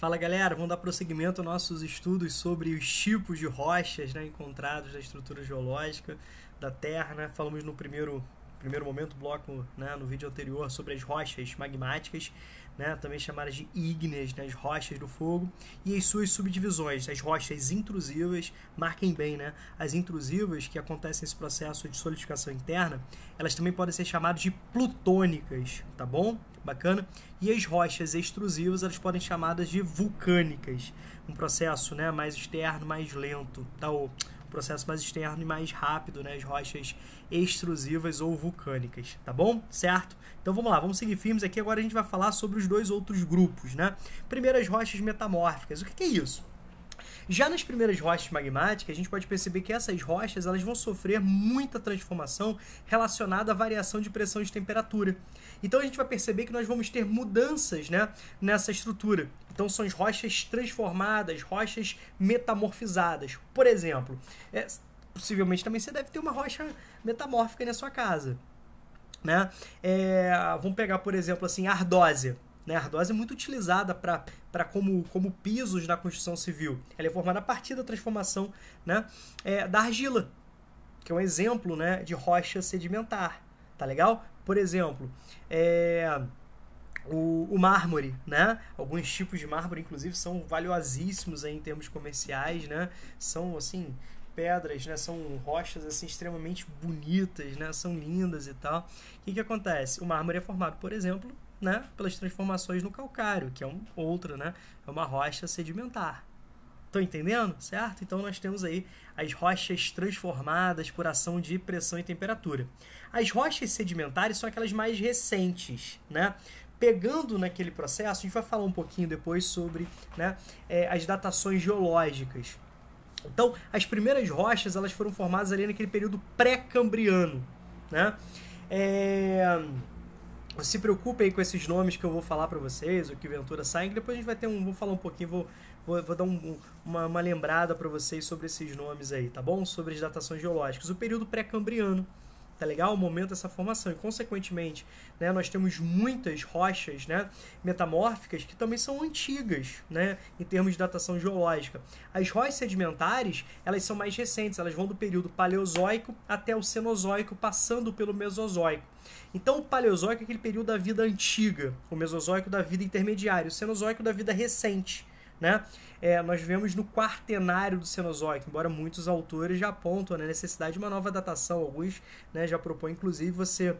Fala galera, vamos dar prosseguimento aos nossos estudos sobre os tipos de rochas né, encontrados na estrutura geológica da Terra. Né? Falamos no primeiro, primeiro momento, bloco, né, no vídeo anterior, sobre as rochas magmáticas né, também chamadas de ígneas, né, as rochas do fogo, e as suas subdivisões, as rochas intrusivas, marquem bem, né, as intrusivas que acontecem nesse processo de solidificação interna, elas também podem ser chamadas de plutônicas, tá bom? Bacana? E as rochas extrusivas, elas podem ser chamadas de vulcânicas, um processo, né, mais externo, mais lento, tá? O processo mais externo e mais rápido, né, as rochas extrusivas ou vulcânicas, tá bom? Certo? Então vamos lá, vamos seguir firmes aqui. Agora a gente vai falar sobre os dois outros grupos, né? Primeiras rochas metamórficas. O que é isso? Já nas primeiras rochas magmáticas, a gente pode perceber que essas rochas elas vão sofrer muita transformação relacionada à variação de pressão e de temperatura. Então a gente vai perceber que nós vamos ter mudanças né, nessa estrutura. Então são as rochas transformadas, rochas metamorfizadas. Por exemplo, é, possivelmente também você deve ter uma rocha metamórfica na sua casa. Né? É, vamos pegar, por exemplo, assim, ardósia. Né? A ardósia é muito utilizada para como, como pisos na construção civil. Ela é formada a partir da transformação né, é, da argila, que é um exemplo né, de rocha sedimentar. Tá legal? Por exemplo, é, o, o, mármore, né? Alguns tipos de mármore, inclusive, são valiosíssimos aí em termos comerciais, né? São, assim, pedras, né? São rochas assim extremamente bonitas, né? São lindas e tal. O que, que acontece? O mármore é formado, por exemplo, né? Pelas transformações no calcário, que é um outro, né? É uma rocha sedimentar. Estão entendendo? Certo? Então nós temos aí as rochas transformadas por ação de pressão e temperatura. As rochas sedimentares são aquelas mais recentes, né? Pegando naquele processo, a gente vai falar um pouquinho depois sobre né, é, as datações geológicas. Então, as primeiras rochas elas foram formadas ali naquele período pré-cambriano, né? É... Se preocupem com esses nomes que eu vou falar para vocês, o que Ventura sai, depois a gente vai ter um, vou falar um pouquinho, vou, vou, vou dar um, uma, uma lembrada para vocês sobre esses nomes aí, tá bom? Sobre as datações geológicas. O período pré-cambriano, tá legal? O momento dessa formação. E, consequentemente, né, nós temos muitas rochas né, metamórficas que também são antigas, né, em termos de datação geológica. As rochas sedimentares, elas são mais recentes, elas vão do período paleozoico até o cenozoico, passando pelo mesozoico. Então, o paleozoico é aquele período da vida antiga, o mesozoico da vida intermediária, o cenozoico da vida recente. Né? É, nós vemos no quartenário do Cenozoico, embora muitos autores já apontam né, a necessidade de uma nova datação. Alguns né, já propõem, inclusive, você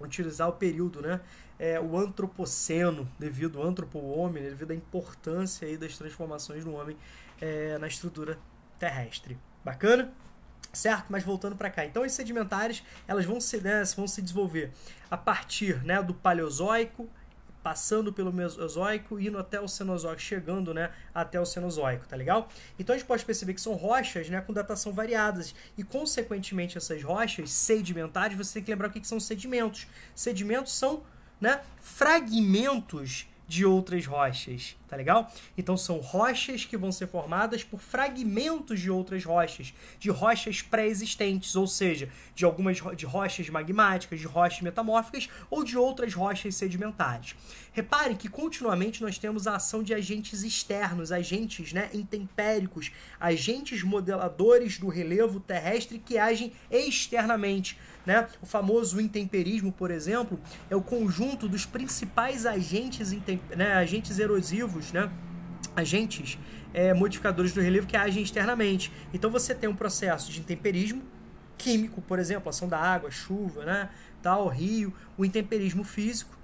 utilizar o período, né, é, o antropoceno, devido ao antropo-homem, devido à importância aí das transformações do homem é, na estrutura terrestre. Bacana? Certo? Mas voltando para cá. Então, as sedimentares elas vão se, né, vão se desenvolver a partir né, do Paleozoico passando pelo Mesozoico, indo até o Cenozoico, chegando né, até o Cenozoico, tá legal? Então a gente pode perceber que são rochas né, com datação variadas e, consequentemente, essas rochas sedimentares, você tem que lembrar o que, são sedimentos. Sedimentos são né, fragmentos de outras rochas, tá legal? Então são rochas que vão ser formadas por fragmentos de outras rochas, de rochas pré-existentes, ou seja, de algumas de rochas magmáticas, de rochas metamórficas ou de outras rochas sedimentares. Reparem que continuamente nós temos a ação de agentes externos, agentes né, intempéricos, agentes modeladores do relevo terrestre que agem externamente. Né? O famoso intemperismo, por exemplo, é o conjunto dos principais agentes, né, agentes erosivos, né? agentes é, modificadores do relevo que agem externamente. Então você tem um processo de intemperismo químico, por exemplo, ação da água, chuva, né? tal, rio, o intemperismo físico,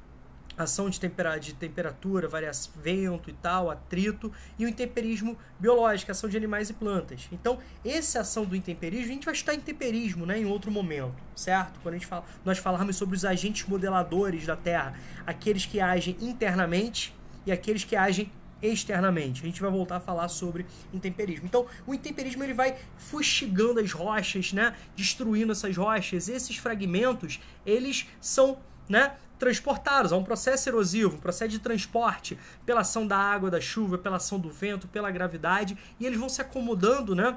ação de, tempera de temperatura, variação, vento e tal, atrito, e o intemperismo biológico, ação de animais e plantas. Então, essa ação do intemperismo, a gente vai estudar intemperismo né, em outro momento, certo? Quando a gente fala, nós falarmos sobre os agentes modeladores da Terra, aqueles que agem internamente e aqueles que agem externamente. A gente vai voltar a falar sobre intemperismo. Então, o intemperismo ele vai fustigando as rochas, né? Destruindo essas rochas. Esses fragmentos, eles são, né? transportados. Há um processo erosivo, um processo de transporte pela ação da água, da chuva, pela ação do vento, pela gravidade, e eles vão se acomodando, né?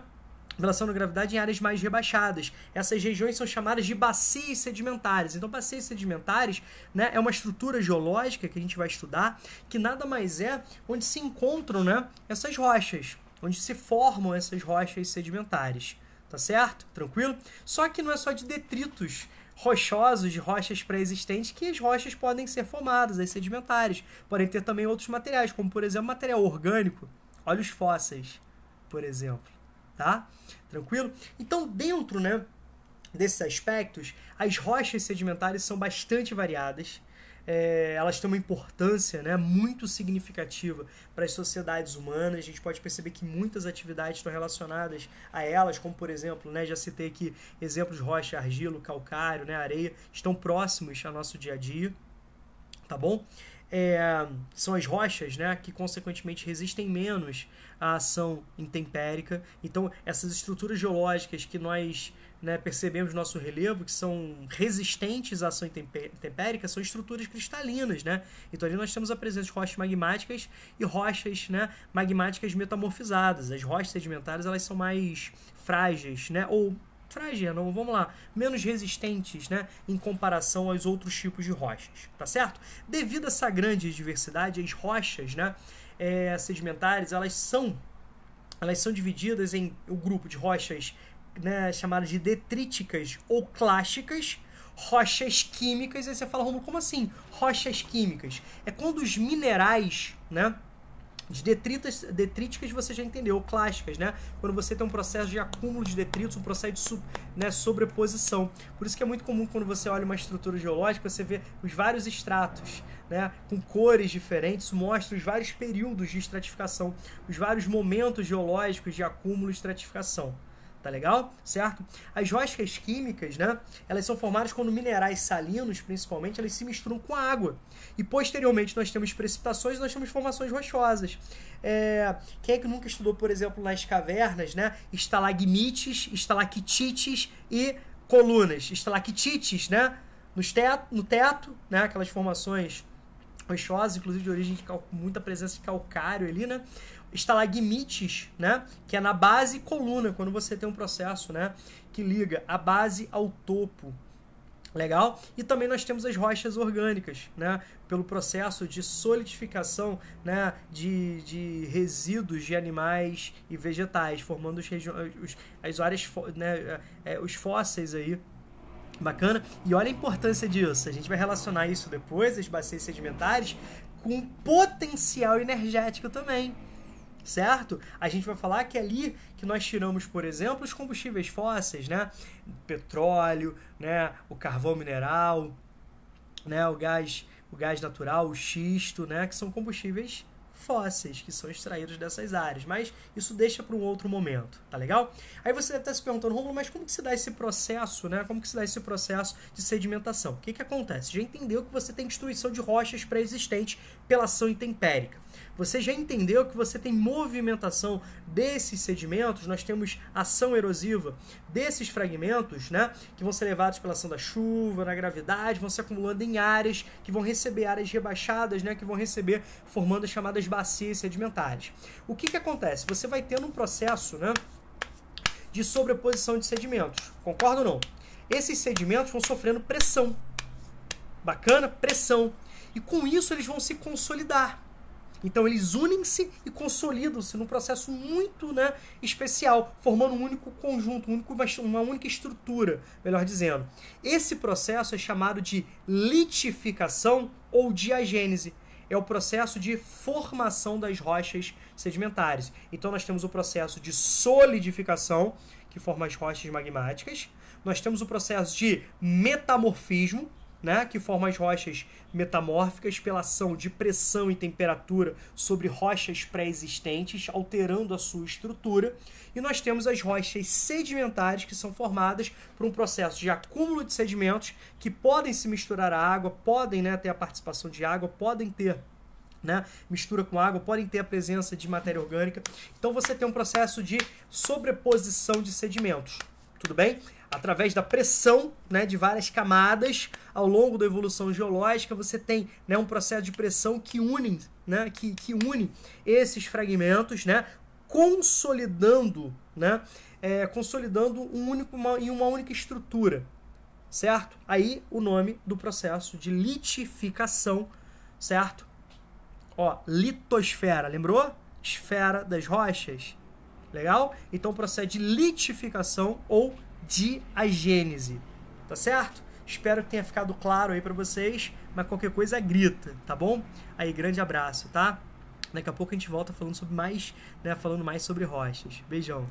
Pela ação da gravidade em áreas mais rebaixadas. Essas regiões são chamadas de bacias sedimentares. Então, bacias sedimentares né, é uma estrutura geológica que a gente vai estudar, que nada mais é onde se encontram né, essas rochas, onde se formam essas rochas sedimentares. Tá certo? Tranquilo? Só que não é só de detritos rochosos, de rochas pré-existentes, que as rochas podem ser formadas, as sedimentares. Podem ter também outros materiais, como por exemplo material orgânico. Olha os fósseis, por exemplo. Tá? Tranquilo? Então, dentro né, desses aspectos, as rochas sedimentares são bastante variadas é, elas têm uma importância né, muito significativa para as sociedades humanas. A gente pode perceber que muitas atividades estão relacionadas a elas, como por exemplo, né, já citei aqui exemplos de rocha, argilo, calcário, né, areia, estão próximos ao nosso dia a dia. Tá bom? É, são as rochas né, que, consequentemente, resistem menos à ação intempérica. Então, essas estruturas geológicas que nós né, percebemos no nosso relevo, que são resistentes à ação intempérica, são estruturas cristalinas, né? Então ali nós temos a presença de rochas magmáticas e rochas né, magmáticas metamorfizadas. As rochas sedimentares elas são mais frágeis, né? Ou frágeis, não, vamos lá, menos resistentes, né, em comparação aos outros tipos de rochas, tá certo? Devido a essa grande diversidade, as rochas, né, é, sedimentares, elas são elas são divididas em o um grupo de rochas né, chamadas de detríticas ou clásticas, rochas químicas. Aí você fala, como assim? Rochas químicas. É quando os minerais, né? De detritas, detríticas você já entendeu, clássicas, né? Quando você tem um processo de acúmulo de detritos, um processo de né, sobreposição. Por isso que é muito comum quando você olha uma estrutura geológica, você vê os vários estratos, né, com cores diferentes, mostra os vários períodos de estratificação, os vários momentos geológicos de acúmulo e estratificação tá legal? Certo? As rochas químicas, né? Elas são formadas quando minerais salinos, principalmente, elas se misturam com a água. E posteriormente nós temos precipitações, nós temos formações rochosas. É... Quem é que nunca estudou, por exemplo, nas cavernas, né? Estalagmites, estalactites e colunas. Estalactites, né? Nos teto, no teto, né? Aquelas formações rochosas, inclusive de origem de cal... muita presença de calcário ali, né? Estalagmites, né? Que é na base coluna, quando você tem um processo, né? Que liga a base ao topo. Legal? E também nós temos as rochas orgânicas, né? Pelo processo de solidificação né? de, de resíduos de animais e vegetais, formando os, os, as áreas, né? É, é, os fósseis aí Bacana? E olha a importância disso. A gente vai relacionar isso depois, as bacias sedimentares, com potencial energético também certo? A gente vai falar que é ali que nós tiramos, por exemplo, os combustíveis fósseis, né? Petróleo, né? O carvão mineral, né? O gás, o gás natural, o xisto, né? Que são combustíveis fósseis que são extraídos dessas áreas, mas isso deixa para um outro momento, tá legal? Aí você deve estar se perguntando, Romulo, mas como que se dá esse processo, né? Como que se dá esse processo de sedimentação? O que que acontece? Já entendeu que você tem destruição de rochas pré-existentes pela ação intempérica você já entendeu que você tem movimentação desses sedimentos, nós temos ação erosiva desses fragmentos, né, que vão ser levados pela ação da chuva, na gravidade, vão se acumulando em áreas que vão receber áreas rebaixadas, né, que vão receber formando as chamadas bacias sedimentares. O que que acontece? Você vai tendo um processo, né, de sobreposição de sedimentos. Concorda ou não? Esses sedimentos vão sofrendo pressão. Bacana? Pressão. E com isso eles vão se consolidar. Então eles unem-se e consolidam-se num processo muito né, especial, formando um único conjunto, um único, uma única estrutura, melhor dizendo. Esse processo é chamado de litificação ou diagênese. É o processo de formação das rochas sedimentares. Então nós temos o processo de solidificação, que forma as rochas magmáticas. Nós temos o processo de metamorfismo, né, que forma as rochas metamórficas pela ação de pressão e temperatura sobre rochas pré-existentes, alterando a sua estrutura. E nós temos as rochas sedimentares, que são formadas por um processo de acúmulo de sedimentos que podem se misturar à água, podem né, ter a participação de água, podem ter né, mistura com água, podem ter a presença de matéria orgânica. Então você tem um processo de sobreposição de sedimentos. Tudo bem? Através da pressão né, de várias camadas ao longo da evolução geológica, você tem né, um processo de pressão que une, né, que, que une esses fragmentos, né, consolidando né? É, consolidando um único, uma, em uma única estrutura, certo? Aí o nome do processo de litificação, certo? Ó, litosfera, lembrou? Esfera das rochas. Legal? Então procede de litificação ou diagênese. Tá certo? Espero que tenha ficado claro aí para vocês, mas qualquer coisa grita, tá bom? Aí grande abraço, tá? Daqui a pouco a gente volta falando sobre mais, né, falando mais sobre rochas. Beijão.